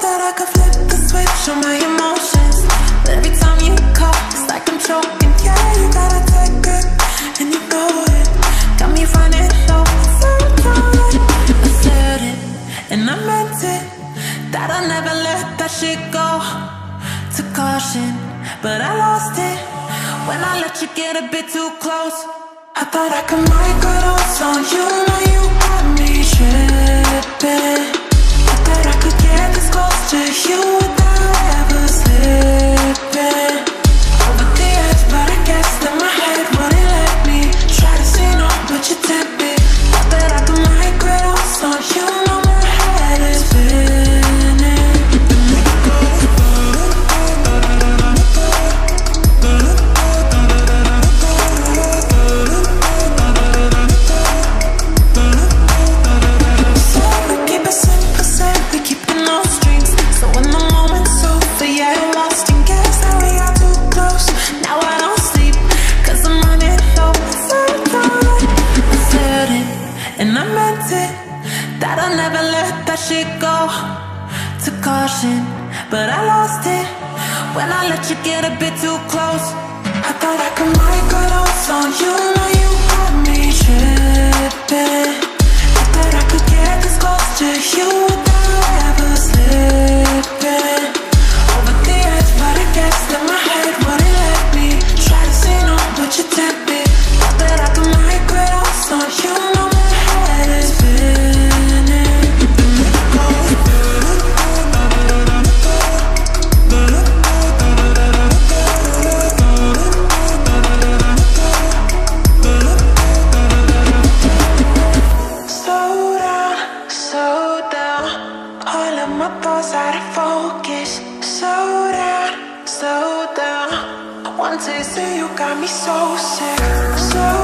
That I could flip the switch on my emotions. Every time you call, it's like I'm choking. Yeah, you got a take it, and you Got me I said it, and I meant it. That I'll never let that shit go. To caution, but I lost it When I let you get a bit too close. I thought I could microdose on you let that shit go. To caution, but I lost it. When I let you get a bit too close. I thought I could microdose on you. Taste and you got me so sick. Down.